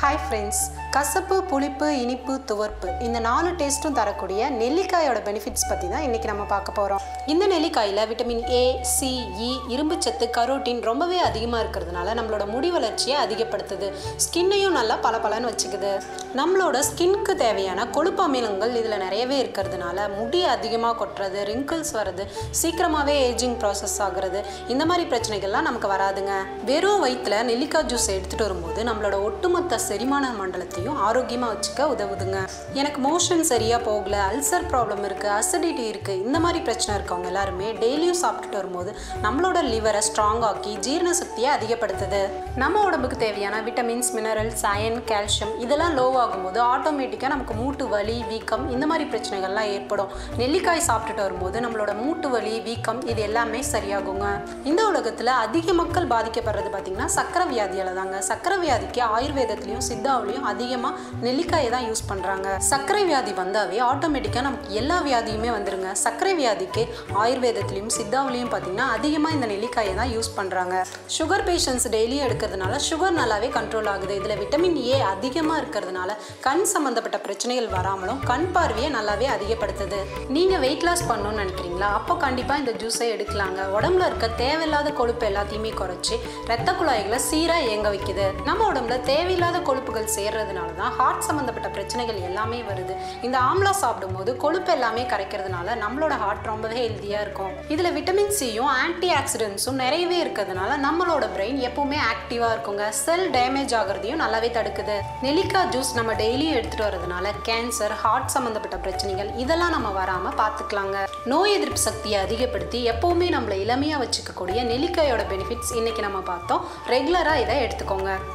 Hi friends கசப்பு புளிப்பு இனிப்பு துவர்ப்பு இந்த நாலு டேஸ்ட்டும் தரக்கூடிய நெல்லிக்காயோட பெனிஃபிட்ஸ் பற்றி தான் இன்றைக்கி நம்ம பார்க்க போகிறோம் இந்த நெல்லிக்காயில் vitamin A C E e இரும்புச்சத்து கரோட்டின் ரொம்பவே அதிகமாக இருக்கிறதுனால நம்மளோட முடி வளர்ச்சியை அதிகப்படுத்துது. ஸ்கின்னையும் நல்லா பளபளன்னு வச்சுக்குது. நம்மளோட ஸ்கின்க்கு தேவையான கொழுப்பு அமிலங்கள் இதில் நிறையவே இருக்கிறதுனால முடி அதிகமாக கொட்டுறது ரிங்கிள்ஸ் வர்றது சீக்கிரமாகவே ஏஜிங் ப்ராசஸ் ஆகுறது இந்த மாதிரி பிரச்சனைகள்லாம் நமக்கு வராதுங்க. வெறும் வயிற்றில் நெல்லிக்காய் ஜூஸ் எடுத்துகிட்டு வரும்போது நம்மளோட ஒட்டுமொத்த செரிமான மண்டலத்தையும் ஆரோக்கியமாக வச்சுக்க உதவுதுங்க. எனக்கு மோஷன் சரியாக போகல அல்சர் ப்ராப்ளம் இருக்குது அசிடிட்டி இருக்குது இந்த மாதிரி பிரச்சனை இருக்கவங்க எல்லாருமே டெய்லியும் சாப்பிட்டுட்டு வரும்போது நம்மளோட லிவரை ஸ்ட்ராங் ஆக்கி ஜீரண சக்தியை அதிகப்படுத்துது. நம்ம உடம்புக்கு தேவையான விட்டமின்ஸ் மினரல்ஸ் அயன் கால்சியம் இதெல்லாம் லோ ஆகும்போது ஆட்டோமேட்டிக்காக நமக்கு மூட்டு வலி வீக்கம் இந்த மாதிரி பிரச்சனைகள்லாம் ஏற்படும். நெல்லிக்காய் சாப்பிட்டுட்டு வரும்போது நம்மளோட மூட்டு வலி வீக்கம் இது எல்லாமே சரியாகுங்க. இந்த உலகத்தில் அதிக மக்கள் பாதிக்கப்படுறது பார்த்திங்கன்னா சக்கரை வியாதியால் தாங்க. சக்கரை வியாதிக்கு ஆயுர்வேதத்துலேயும் சித்தாவிலையும் அதிகமாக நெல்லிக்காயை தான் யூஸ் பண்ணுறாங்க சர்க்கரை வியாதி வந்தாவே ஆட்டோமேட்டிக்காக நமக்கு எல்லா வியாதியுமே வந்துருங்க. சர்க்கரை வியாதிக்கு ஆயுர்வேதத்துலையும் சித்தாவிலையும் பார்த்தீங்கன்னா அதிகமாக இந்த நெல்லிக்காயை தான் யூஸ் பண்ணுறாங்க சுகர் பேஷண்ட்ஸ் டெய்லியும் எடுக்கிறதுனால சுகர் நல்லாவே கண்ட்ரோல் ஆகுது. இதில் விட்டமின் ஏ அதிகமாக இருக்கிறதுனால கண் சம்மந்தப்பட்ட பிரச்சனைகள் வராமலும் கண் பார்வையை நல்லாவே அதிகப்படுத்துது. நீங்கள் வெயிட் லாஸ் பண்ணணும்னு நினைக்கிறீங்களா? அப்போ கண்டிப்பாக இந்த ஜூஸை எடுக்கலாங்க. உடம்புல இருக்க தேவையில்லாத கொழுப்பு எல்லாத்தையுமே குறைச்சி ரத்த குழாய்களை சீராக இயங்க வைக்குது. நம்ம உடம்புல தேவையில்லாத கொழுப்புகள் சேர்றதுனால தான் ஹார்ட் சம்மந்தப்பட்ட பிரச்சனைகள் எல்லாமே வருது. இந்த ஆம்லா சாப்பிடும்போது கொழுப்பு எல்லாமே கரைக்கிறதுனால நம்மளோட ஹார்ட் ரொம்பவே ஹெல்த்தியாக இருக்கும். இதில் விட்டமின் சியும் ஆன்டி ஆக்சிடென்ட்ஸும் நிறையவே இருக்கிறதுனால நம்மளோட பிரெயின் எப்பவுமே ஆக்டிவாக இருக்குங்க. செல் டேமேஜ் ஆகிறதையும் நல்லாவே தடுக்குது. நெல்லிக்காய் ஜூஸ் நம்ம டெய்லியும் எடுத்துகிட்டு வரதுனால கேன்சர் ஹார்ட் சம்மந்தப்பட்ட பிரச்சனைகள் இதெல்லாம் நம்ம வராமல் பார்த்துக்கலாங்க நோய் எதிர்ப்பு சக்தியை அதிகப்படுத்தி எப்பவுமே நம்மளை இளமையாக வச்சுக்கக்கூடிய நெல்லிக்காயோட பெனிஃபிட்ஸ் இன்னைக்கு நம்ம பார்த்தோம். ரெகுலராக இதை எடுத்துக்கோங்க.